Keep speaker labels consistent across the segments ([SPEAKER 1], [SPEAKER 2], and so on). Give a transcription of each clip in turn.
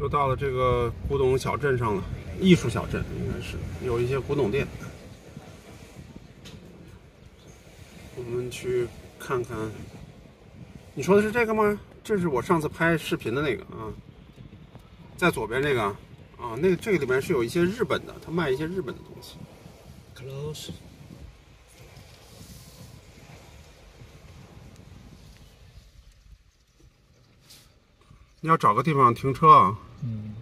[SPEAKER 1] 又到了这个古董小镇上了，艺术小镇应该是有一些古董店。我们去看看。你说的是这个吗？这是我上次拍视频的那个啊，在左边这个啊，那个这个里面是有一些日本的，他卖一些日本的东西。
[SPEAKER 2] Close。
[SPEAKER 1] 你要找个地方停车啊。嗯。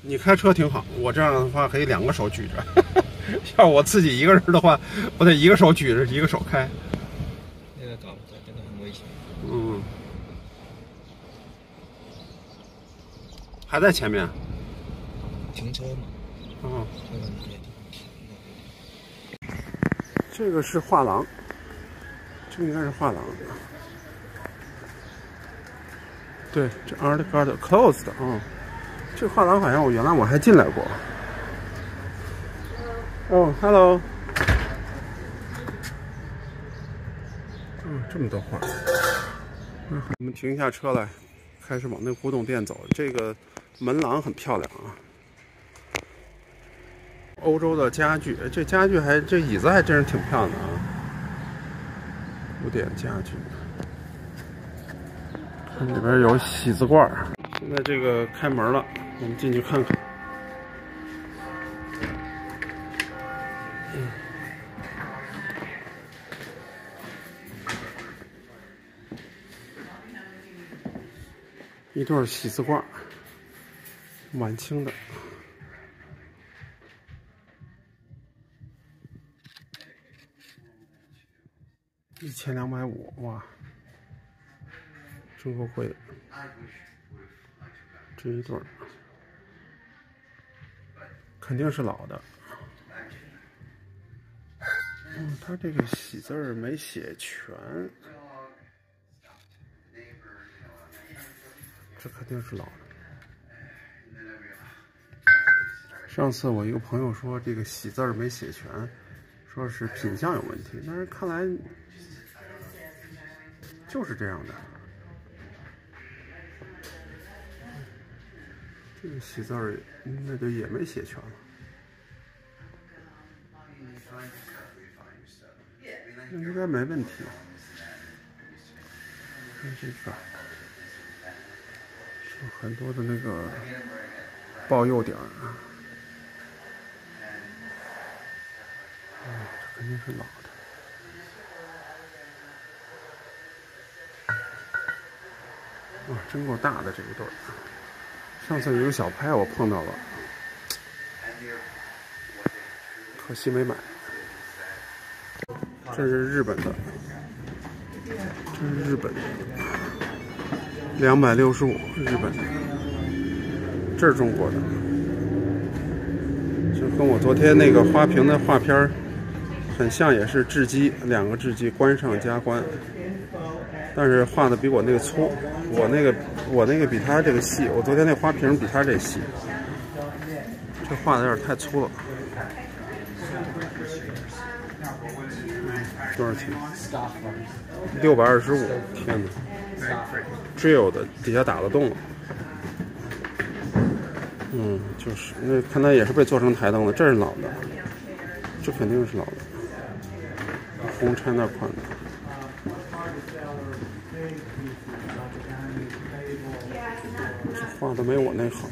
[SPEAKER 1] 你开车挺好，我这样的话可以两个手举着。要我自己一个人的话，我得一个手举着，一个手开。
[SPEAKER 2] 那个搞不好真的很危险。
[SPEAKER 1] 嗯。还在前面。
[SPEAKER 2] 停车嘛。
[SPEAKER 1] 哦。这个是画廊，这应该是画廊。对，这 Art Garden closed 啊。这画廊好像我原来我还进来过。哦，Hello。嗯，这么多画。嗯，我们停下车来，开始往那古董店走。这个门廊很漂亮啊。欧洲的家具，这家具还这椅子还真是挺漂亮的啊！古典家具，看里边有喜字罐现在这个开门了，我们进去看看。一对喜字罐晚清的。千两百五，哇，真够贵的，这一对肯定是老的。嗯，他这个喜字儿没写全，这肯定是老的。上次我一个朋友说这个喜字儿没写全，说是品相有问题，但是看来。就是这样的，这个喜字儿那就也没写全了，那应该没问题。看这个，有很多的那个报右点啊，这肯定是老。哇，真够大的这一对儿！上次有个小拍我碰到了，可惜没买。这是日本的，这是日本的，两百六十五，日本的。这是中国的，就跟我昨天那个花瓶的画片很像，也是雉鸡，两个雉鸡，关上加关。但是画的比我那个粗，我那个我那个比他这个细。我昨天那花瓶比他这细，这画的有点太粗了。多少钱？六百二十五。天哪！Drill 的底下打了洞了。嗯，就是那看来也是被做成台灯了。这是老的，这肯定是老的。红拆那款的。画的没我那好。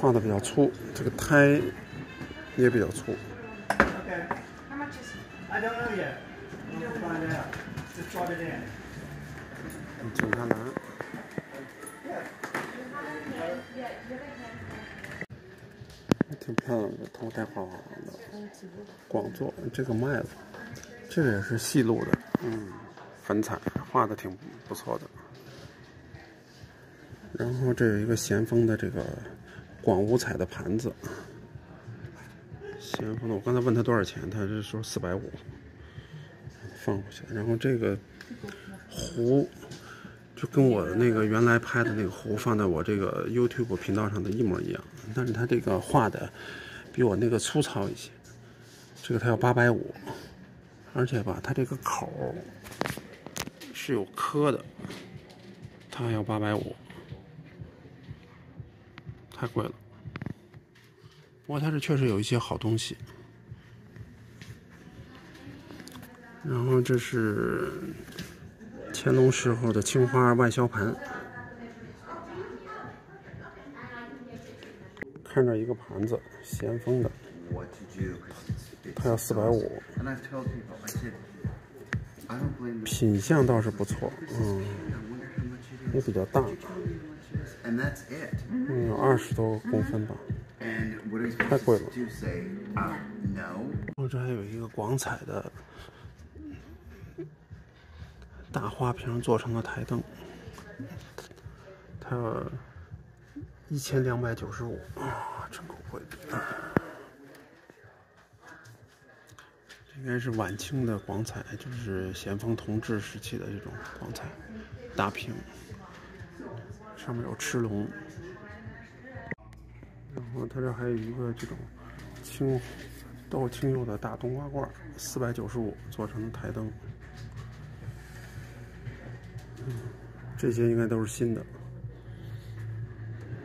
[SPEAKER 1] 画的比较粗，这个胎也比较粗。警察栏。挺漂亮的，头戴花花的，广做这个卖了，这个也是细路的，嗯，粉彩画的挺不错的。然后这有一个咸丰的这个广五彩的盘子，咸丰的，我刚才问他多少钱，他是说四百五，放回去。然后这个壶，就跟我那个原来拍的那个壶放在我这个 YouTube 频道上的一模一样，但是它这个画的比我那个粗糙一些。这个它要八百五，而且吧，它这个口是有磕的，它要八百五，太贵了。不过它这确实有一些好东西。然后这是。乾隆时候的青花外销盘，看着一个盘子，咸丰的，它要四百五，品相倒是不错，嗯，也比较大，嗯，二十多公分吧，太贵了。哦，这还有一个广彩的。大花瓶做成的台灯，它一千两百九十五啊，真够贵的。应该是晚清的广彩，就是咸丰同治时期的这种广彩大瓶，上面有赤龙。然后它这还有一个这种青豆青釉的大冬瓜罐，四百九十五做成的台灯。这些应该都是新的。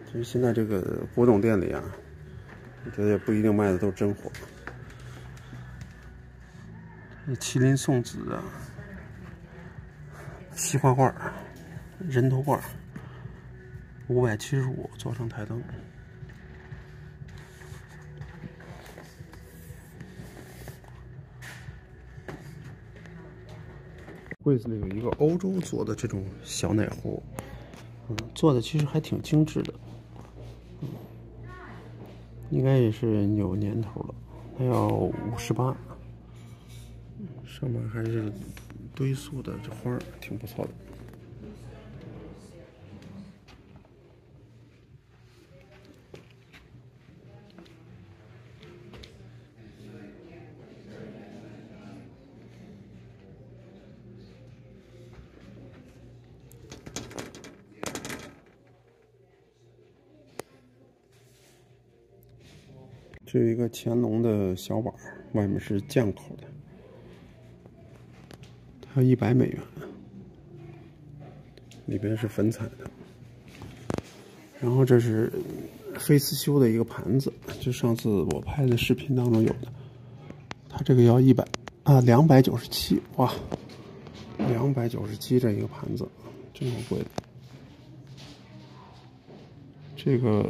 [SPEAKER 1] 其实现在这个古董店里啊，我觉得也不一定卖的都是真货。麒麟送子啊，西瓜罐人头罐儿五百七十五做成台灯。柜子里有一个欧洲做的这种小奶壶，嗯，做的其实还挺精致的，嗯，应该也是有年头了，还有五十八，上面还是堆塑的这花，挺不错的。这有一个乾隆的小碗，外面是酱口的，它一百美元，里边是粉彩的。然后这是菲斯修的一个盘子，就上次我拍的视频当中有的，它这个要一百啊两百九十七，哇，两百九十七这一个盘子，真够贵。这个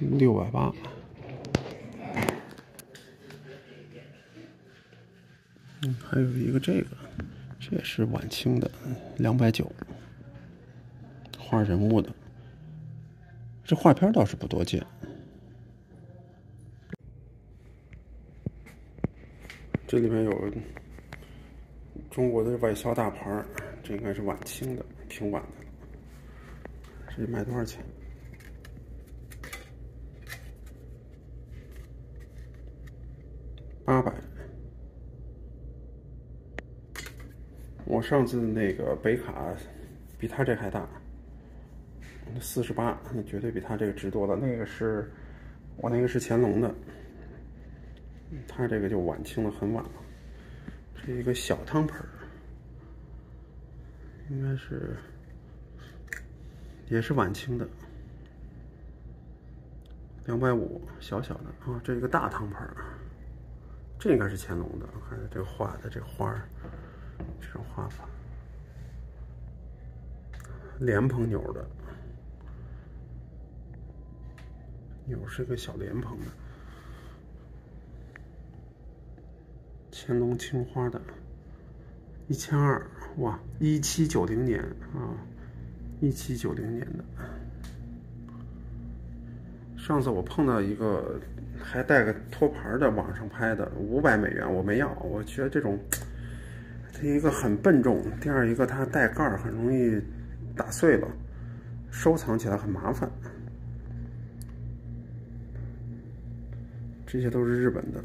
[SPEAKER 1] 六百八。嗯，还有一个这个，这也是晚清的，两百九，画人物的。这画片倒是不多见。这里面有中国的外销大牌这应该是晚清的，挺晚的。这卖多少钱？八百。上次那个北卡比他这还大，四十八，那绝对比他这个值多了。那个是我那个是乾隆的，他这个就晚清的，很晚了。是一个小汤盆应该是也是晚清的，两百五，小小的啊。这一个大汤盆这应该是乾隆的，看这画的这花儿。这种画法，莲蓬钮的，钮是个小莲蓬的，乾隆青花的，一千二，哇，一七九零年啊，一七九零年的。上次我碰到一个还带个托盘的，网上拍的，五百美元，我没要，我觉得这种。第一个很笨重，第二一个它带盖儿，很容易打碎了，收藏起来很麻烦。这些都是日本的。